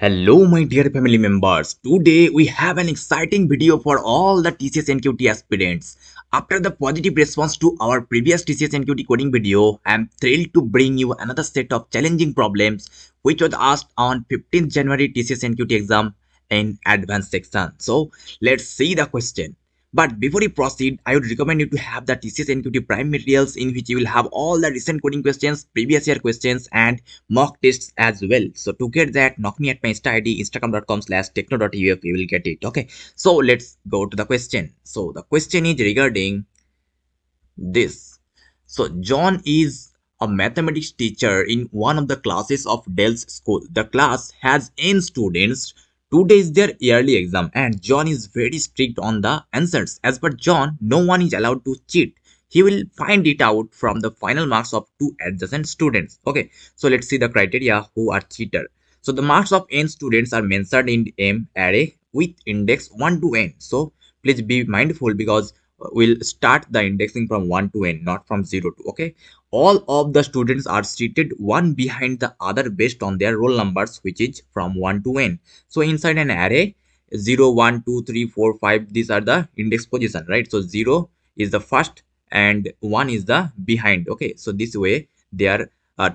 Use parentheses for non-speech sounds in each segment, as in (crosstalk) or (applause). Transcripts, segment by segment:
Hello my dear family members, today we have an exciting video for all the TCS NQT aspirants. After the positive response to our previous TCS NQT coding video, I am thrilled to bring you another set of challenging problems which was asked on 15th January TCS NQT exam in advanced section. So let's see the question. But before you proceed, I would recommend you to have the TCS NQT Prime materials in which you will have all the recent coding questions, previous year questions and mock tests as well. So to get that, knock me at my Insta ID, instagram.com slash tekno.uf, you will get it. Okay, so let's go to the question. So the question is regarding this. So John is a mathematics teacher in one of the classes of Dell's school. The class has n students Today is their yearly exam and John is very strict on the answers. As per John, no one is allowed to cheat. He will find it out from the final marks of two adjacent students. Okay, so let's see the criteria who are cheater. So the marks of n students are mentioned in M array with index 1 to n. So please be mindful because we'll start the indexing from 1 to n not from 0 to okay all of the students are seated one behind the other based on their roll numbers which is from 1 to n. So inside an array 0 1 2 3 4 5 these are the index position right? So 0 is the first and 1 is the behind okay? So this way they are uh,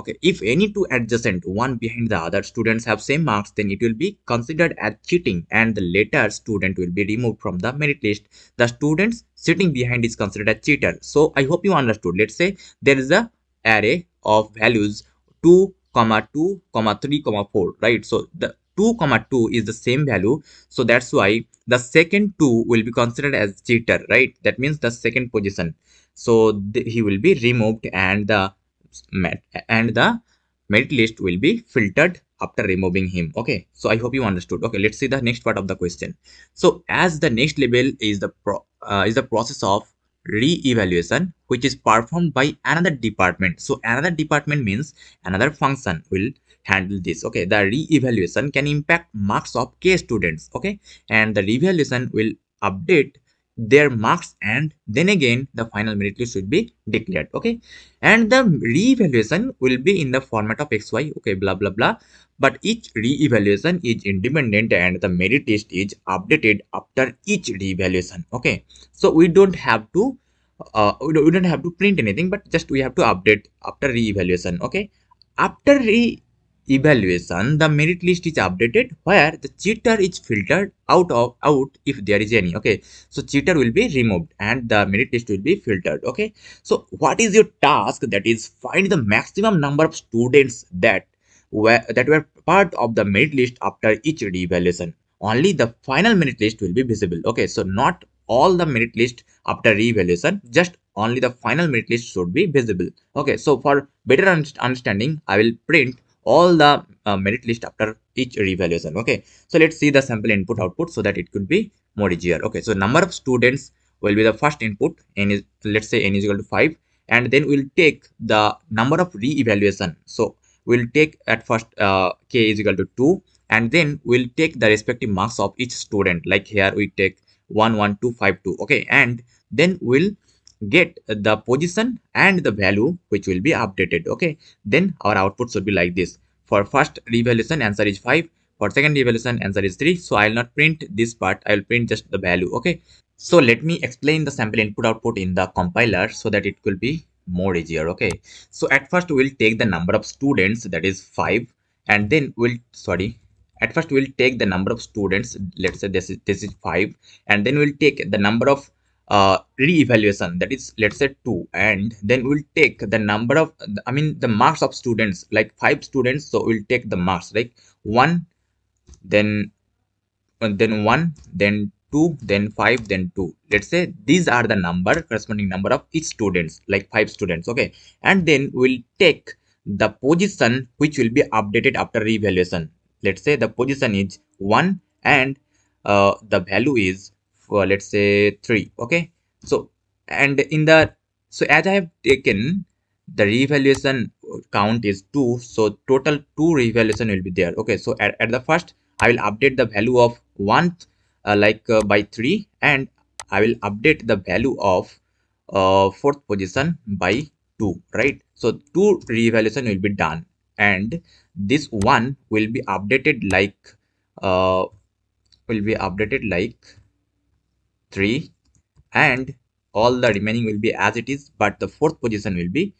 okay if any two adjacent one behind the other students have same marks then it will be considered as cheating and the later student will be removed from the merit list. The students sitting behind is considered a cheater. So i hope you understood. Let's say there is a array of values 2 comma 2 comma 3 comma 4 right? So the 2 comma 2 is the same value. So that's why the second 2 will be considered as cheater right? That means the second position. So he will be removed and the met. And the merit list will be filtered after removing him. Okay so i hope you understood. Okay let's see the next part of the question. So as the next level is the pro uh, is the process of re-evaluation which is performed by another department. So another department means another function will handle this. Okay the re-evaluation can impact marks of k students. Okay and the re-evaluation will update their marks and then again the final merit list should be declared okay? And the re-evaluation will be in the format of xy okay blah blah blah. But each re-evaluation is independent and the merit list is updated after each re-evaluation okay? So we don't have to uh, we don't have to print anything but just we have to update after re-evaluation okay? After re evaluation, the merit list is updated where the cheater is filtered out of out if there is any. Okay, so cheater will be removed and the merit list will be filtered. Okay, so what is your task? That is find the maximum number of students that were that were part of the merit list after each re-evaluation. Only the final merit list will be visible. Okay, so not all the merit list after re-evaluation, just only the final merit list should be visible. Okay, so for better understanding, I will print all the uh, merit list after each revaluation okay? So let's see the sample input output so that it could be more easier okay? So number of students will be the first input n let's say n is equal to 5 and then we'll take the number of re-evaluation. So we'll take at first uh, k is equal to 2 and then we'll take the respective marks of each student. Like here we take 1 1 2 5 2 okay? And then we'll get the position and the value which will be updated okay? Then our output should be like this. For first revaluation answer is 5 for second revaluation answer is 3 so i'll not print this part. I'll print just the value okay? So let me explain the sample input output in the compiler so that it will be more easier okay? So at first we'll take the number of students that is 5 and then we'll sorry at first we'll take the number of students let's say this is this is 5 and then we'll take the number of uh, re-evaluation that is let's say 2 and then we'll take the number of i mean the marks of students like five students so we'll take the marks like one then then one then two then five then two. Let's say these are the number corresponding number of each students like five students okay? And then we'll take the position which will be updated after re-evaluation. Let's say the position is one and uh, the value is for let's say 3 okay? So and in the so as i have taken the revaluation count is 2 so total 2 revaluation will be there okay? So at, at the first i will update the value of 1 uh, like uh, by 3 and i will update the value of uh, fourth position by 2 right? So 2 revaluation will be done and this one will be updated like uh, will be updated like 3 and all the remaining will be as it is but the fourth position will be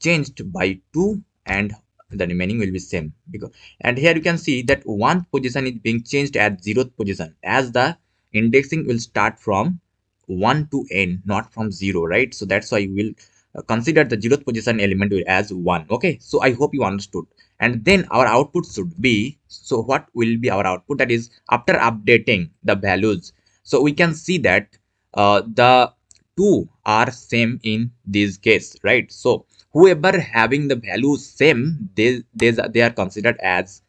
changed by 2 and the remaining will be same. Because and here you can see that one position is being changed at zeroth position as the indexing will start from 1 to n not from 0 right? So that's why we'll uh, consider the zeroth position element as 1 okay? So i hope you understood. And then our output should be so what will be our output? That is after updating the values so we can see that uh, the two are same in this case right? So whoever having the value same they they, they are considered as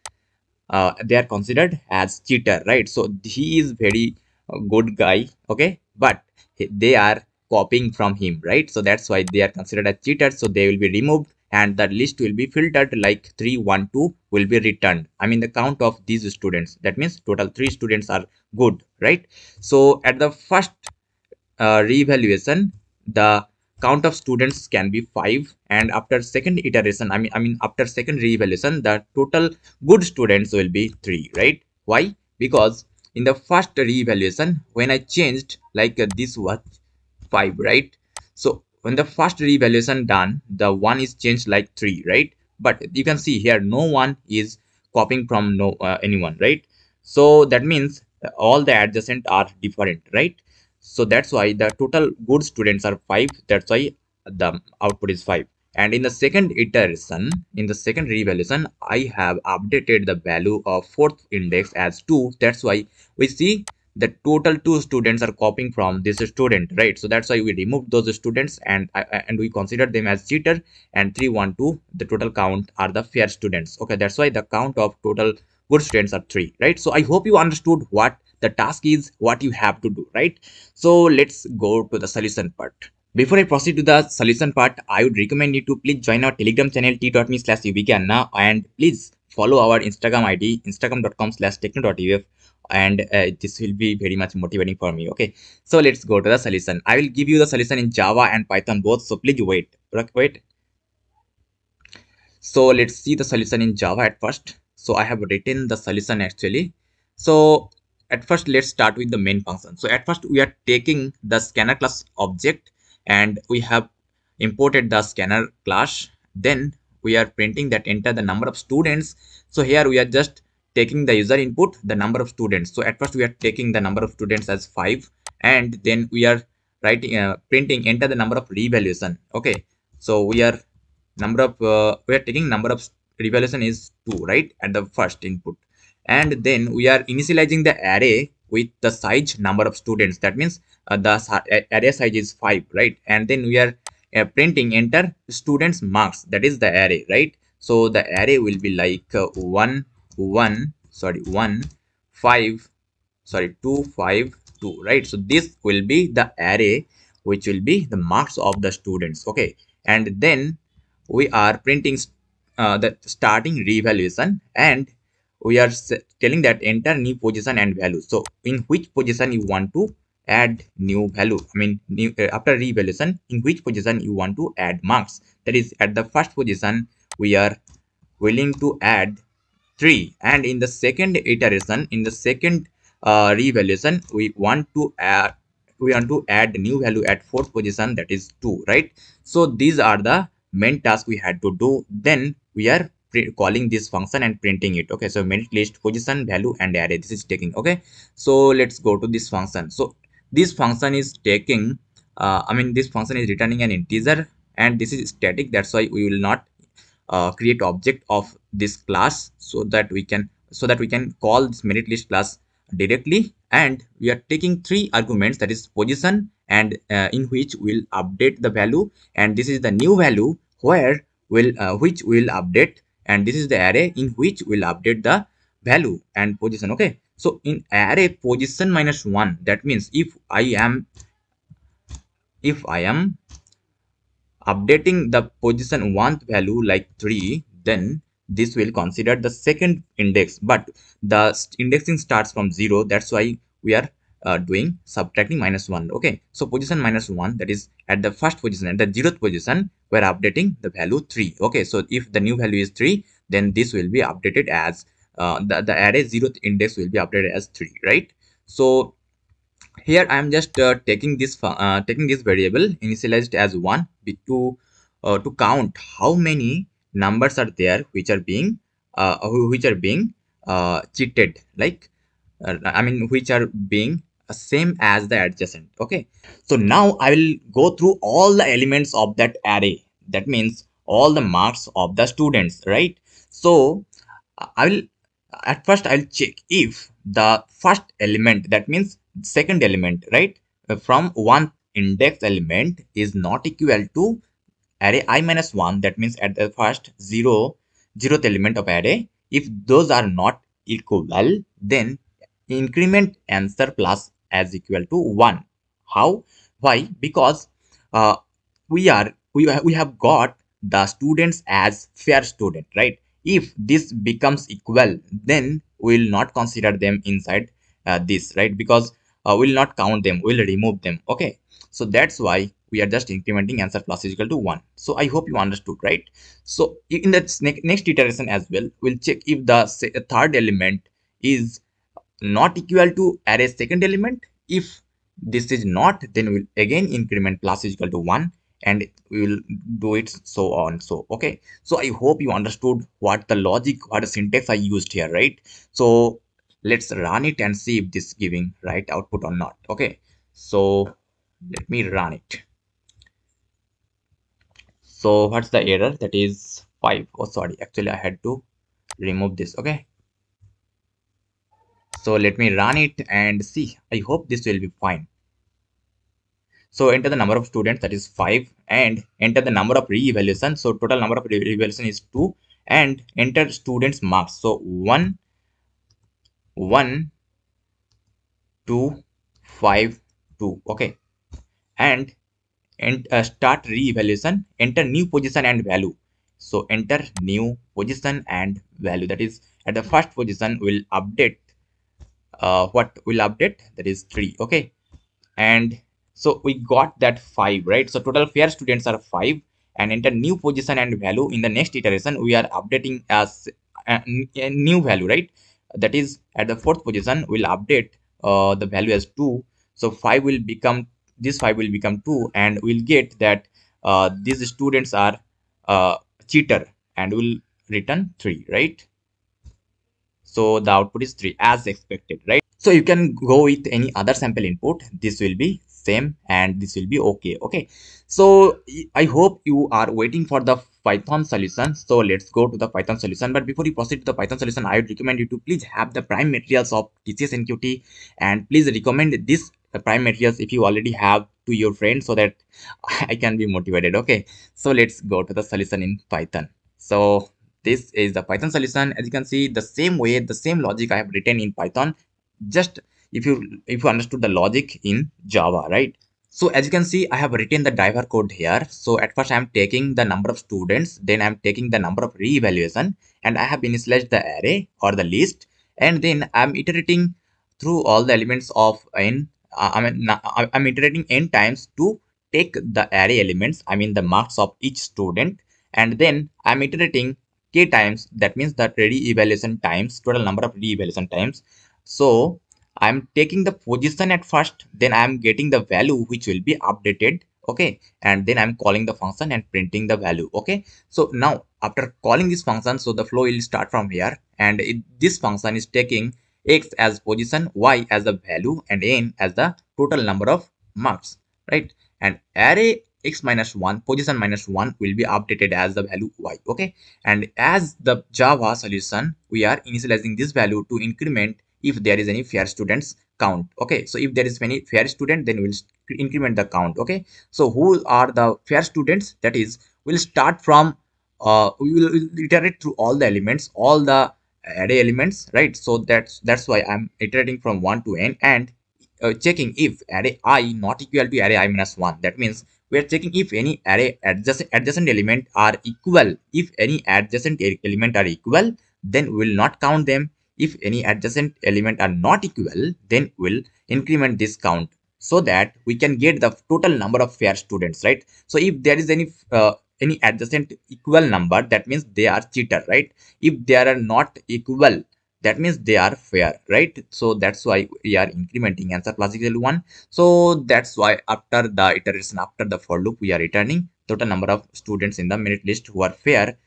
uh, they are considered as cheater right? So he is very uh, good guy okay? But they are copying from him right? So that's why they are considered as cheaters so they will be removed and the list will be filtered like 312 will be returned. I mean the count of these students. That means total three students are good right? So at the first uh, reevaluation the count of students can be 5 and after second iteration i mean i mean after second reevaluation the total good students will be 3 right? Why? Because in the first reevaluation when i changed like uh, this was 5 right? So when the first reevaluation done the one is changed like 3 right? But you can see here no one is copying from no uh, anyone right? So that means all the adjacent are different right? So that's why the total good students are 5 that's why the output is 5 and in the second iteration in the second reevaluation i have updated the value of fourth index as 2 that's why we see the total two students are copying from this student right? So that's why we removed those students and uh, and we consider them as cheater and 312 the total count are the fair students. Okay that's why the count of total good students are 3 right? So i hope you understood what the task is what you have to do right? So let's go to the solution part. Before I proceed to the solution part, I would recommend you to please join our telegram channel t.me slash now and please follow our Instagram ID instagram.com slash tekno.uf and uh, this will be very much motivating for me okay? So let's go to the solution. I will give you the solution in java and python both so please wait. Wait. So let's see the solution in java at first. So i have written the solution actually. So at first let's start with the main function. So at first we are taking the scanner class object and we have imported the scanner class. Then we are printing that enter the number of students. So here we are just taking the user input the number of students. So at first we are taking the number of students as 5 and then we are writing uh, printing enter the number of revaluation. Okay. So we are number of uh, we are taking number of reevaluation is 2 right at the first input. And then we are initializing the array with the size number of students. That means uh, the array size is 5 right? And then we are uh, printing enter students marks. That is the array right? So the array will be like uh, 1 1 sorry 1 5 sorry 2 5 2 right? So this will be the array which will be the marks of the students okay? And then we are printing uh, the starting reevaluation and we are telling that enter new position and value. So in which position you want to add new value? I mean new uh, after reevaluation in which position you want to add marks? That is at the first position we are willing to add 3 and in the second iteration in the second uh, reevaluation we want to add we want to add new value at fourth position that is 2 right? So these are the main task we had to do. Then we are calling this function and printing it. Okay so merit list position value and array. This is taking okay? So let's go to this function. So this function is taking uh, i mean this function is returning an integer and this is static. That's why we will not uh, create object of this class so that we can so that we can call this merit list class directly. And we are taking three arguments that is position and uh, in which we'll update the value. And this is the new value where will uh, which will update. And this is the array in which we'll update the value and position. Okay. So in array position minus one that means if i am if i am updating the position one value like three then this will consider the second index. But the indexing starts from zero. That's why we are uh, doing subtracting minus one. Okay. So position minus one that is at the first position at the zeroth position we're updating the value three. Okay. So if the new value is three then this will be updated as uh, the, the array zeroth index will be updated as 3 right? So here i am just uh, taking this uh, taking this variable initialized as 1 to uh, to count how many numbers are there which are being uh, which are being uh, cheated. Like uh, i mean which are being same as the adjacent. Okay. So now i will go through all the elements of that array. That means all the marks of the students right? So i will at first i'll check if the first element that means second element right? From one index element is not equal to array i minus 1 that means at the first zero zeroth element of array if those are not equal then increment answer plus as equal to 1 how? Why? Because uh, we are we, we have got the students as fair student right? If this becomes equal then we will not consider them inside uh, this right? Because uh, we'll not count them we'll remove them okay? So that's why we are just incrementing answer plus is equal to 1 so i hope you understood right? So in the next iteration as well we'll check if the third element is not equal to array second element. If this is not then we'll again increment plus is equal to 1 and we will do it so on so okay? So i hope you understood what the logic what the syntax i used here right? So let's run it and see if this giving right output or not okay? So let me run it. So what's the error? That is 5 oh sorry. Actually i had to remove this okay? So let me run it and see. I hope this will be fine. So enter the number of students that is 5 and enter the number of re-evaluation. So total number of re-evaluation is 2 and enter students marks. So 1 1 2 5 2 okay. And and uh, start re-evaluation. Enter new position and value. So enter new position and value. That is at the first position will update uh, what will update? That is 3 okay. And so we got that 5 right? So total fair students are 5 and enter new position and value. In the next iteration we are updating as a, a new value right that is at the fourth position we'll update uh, the value as 2 so 5 will become this 5 will become 2 and we'll get that uh, these students are uh, cheater and will return 3 right? So the output is 3 as expected right? So you can go with any other sample input. This will be same and this will be okay okay? So i hope you are waiting for the python solution. So let's go to the python solution. But before you proceed to the python solution i would recommend you to please have the prime materials of tcs nqt and please recommend this prime materials if you already have to your friends so that (laughs) i can be motivated. Okay. So let's go to the solution in python. So this is the python solution. As you can see the same way the same logic i have written in python. Just if you if you understood the logic in java right so as you can see i have written the driver code here. So at first i am taking the number of students then i'm taking the number of re-evaluation and i have initialized the array or the list and then i'm iterating through all the elements of n uh, i mean i'm iterating n times to take the array elements i mean the marks of each student and then i'm iterating k times. That means that re-evaluation times total number of re-evaluation times. So i'm taking the position at first then i'm getting the value which will be updated okay? And then i'm calling the function and printing the value okay? So now after calling this function so the flow will start from here. And it, this function is taking x as position y as the value and n as the total number of marks right? And array x minus 1 position minus 1 will be updated as the value y okay? And as the java solution we are initializing this value to increment if there is any fair students count okay? So if there is any fair student then we'll increment the count okay? So who are the fair students? That is we'll start from uh we will iterate through all the elements all the array elements right? So that's that's why i'm iterating from 1 to n and uh, checking if array i not equal to array i minus 1 that means we are checking if any array adjacent, adjacent element are equal. If any adjacent element are equal then we will not count them if any adjacent element are not equal then we'll increment this count so that we can get the total number of fair students right? So if there is any uh, any adjacent equal number that means they are cheater right? If they are not equal that means they are fair right? So that's why we are incrementing answer plus equal 1 so that's why after the iteration after the for loop we are returning total number of students in the merit list who are fair.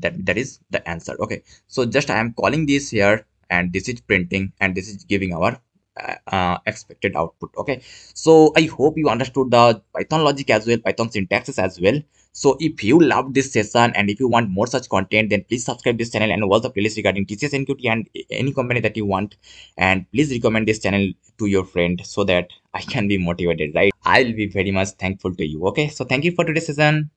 That that is the answer okay? So just i am calling this here and this is printing and this is giving our uh, uh, expected output okay? So i hope you understood the python logic as well python syntaxes as well. So if you love this session and if you want more such content then please subscribe this channel and watch the playlist regarding tcs nqt and any company that you want. And please recommend this channel to your friend so that i can be motivated right? I'll be very much thankful to you okay? So thank you for today's session